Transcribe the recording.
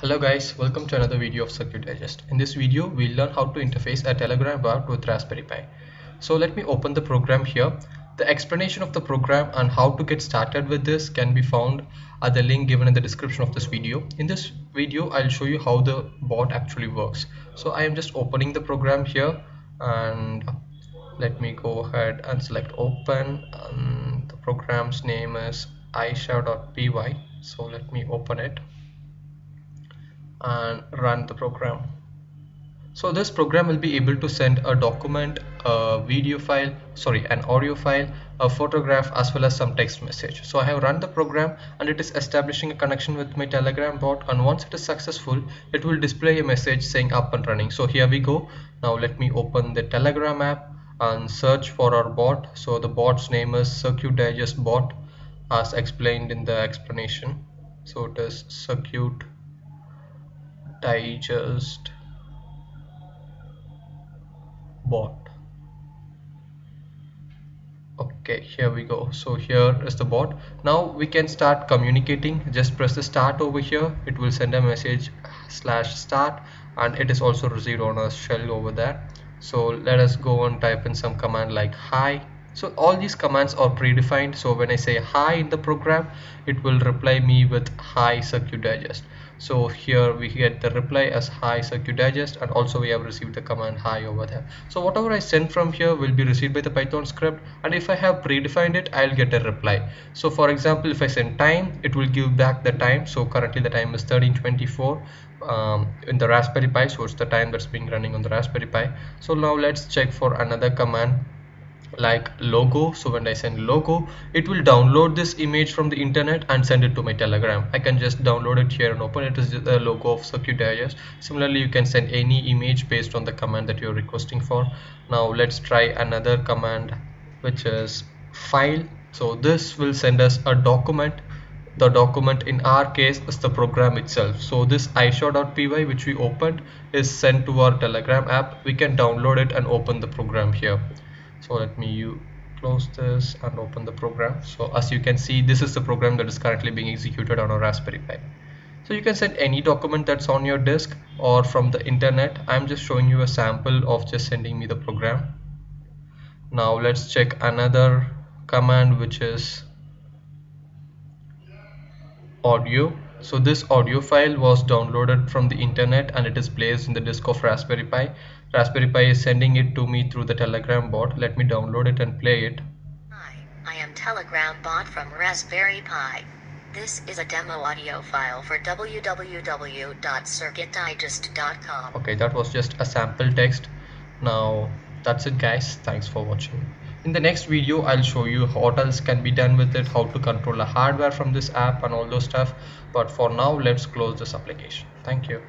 Hello guys, welcome to another video of Circuit Digest. In this video, we'll learn how to interface a Telegram bot with Raspberry Pi. So let me open the program here. The explanation of the program and how to get started with this can be found at the link given in the description of this video. In this video, I'll show you how the bot actually works. So I am just opening the program here and let me go ahead and select open and the program's name is aisha.py so let me open it and run the program. So this program will be able to send a document a video file sorry an audio file a photograph as well as some text message. So I have run the program and it is establishing a connection with my telegram bot and once it is successful it will display a message saying up and running. So here we go. Now let me open the telegram app and search for our bot. So the bot's name is circuit digest bot as explained in the explanation. So it is circuit digest bot. Okay here we go. So here is the bot. Now we can start communicating. Just press the start over here. It will send a message slash start and it is also received on a shell over there. So let us go and type in some command like hi so all these commands are predefined. So when I say hi in the program it will reply me with hi circuit digest. So here we get the reply as hi circuit digest and also we have received the command hi over there. So whatever I send from here will be received by the python script and if I have predefined it I'll get a reply. So for example if I send time it will give back the time. So currently the time is 1324 um, in the Raspberry Pi so it's the time that's being running on the Raspberry Pi. So now let's check for another command like logo so when I send logo it will download this image from the internet and send it to my telegram. I can just download it here and open it. As the logo of circuit digest similarly you can send any image based on the command that you're requesting for. Now let's try another command which is file. So this will send us a document. The document in our case is the program itself. So this aisha.py which we opened is sent to our telegram app. We can download it and open the program here so let me you close this and open the program. So as you can see this is the program that is currently being executed on a Raspberry Pi. So you can send any document that's on your disk or from the internet. I'm just showing you a sample of just sending me the program. Now let's check another command which is audio so this audio file was downloaded from the internet and it is placed in the disk of Raspberry Pi. Raspberry Pi is sending it to me through the Telegram bot. Let me download it and play it. Hi, I am Telegram bot from Raspberry Pi. This is a demo audio file for www.circuitdigest.com. Okay, that was just a sample text. Now that's it guys. Thanks for watching in the next video I'll show you what else can be done with it how to control the hardware from this app and all those stuff. But for now let's close this application. Thank you